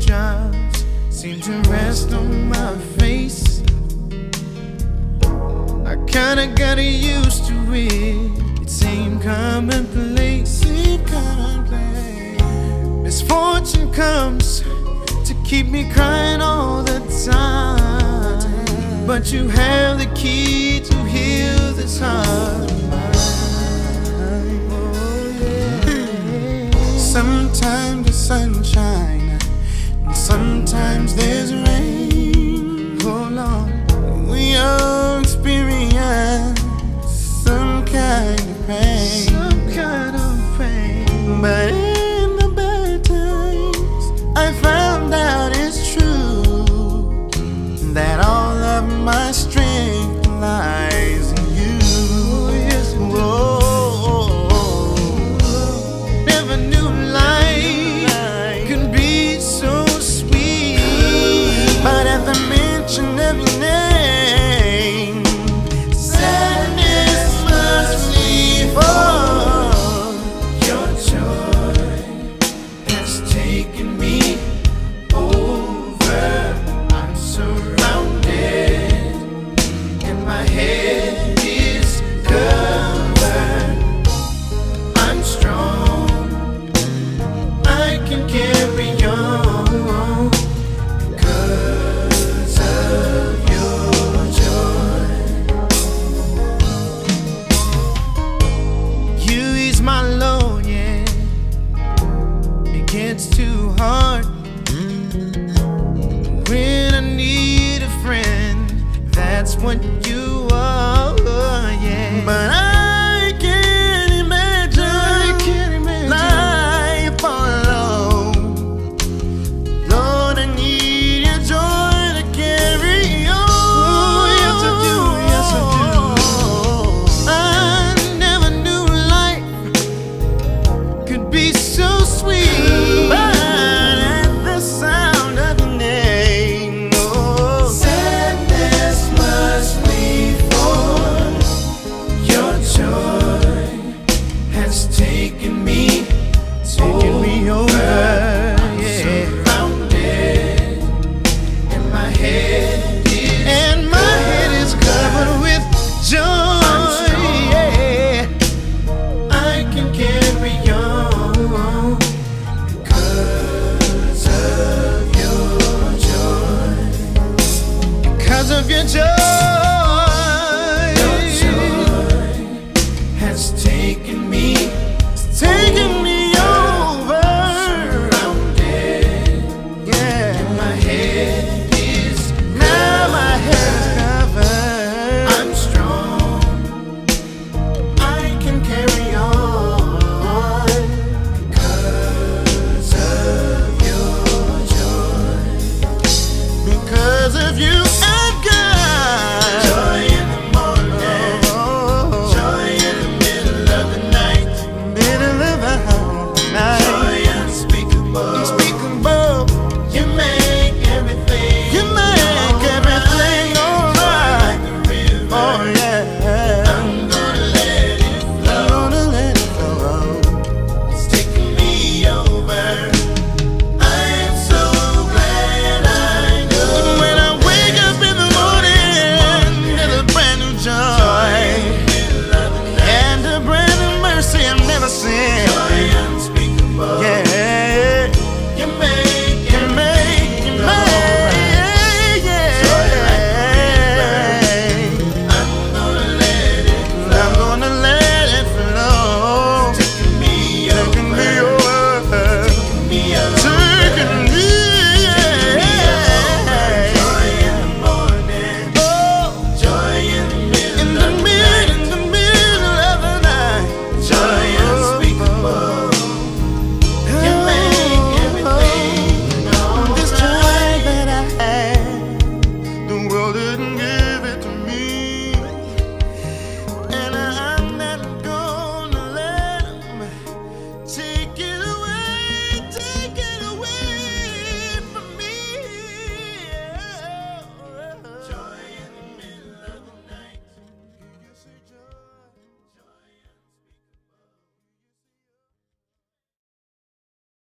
teardrops seem to rest on my face. I kinda got used to it. It seemed commonplace. Seemed commonplace. Misfortune comes to keep me crying all the time. But you have the key to heal this heart. Oh. Sometimes the sunshine, It gets too hard. Mm. When I need a friend, that's what yeah.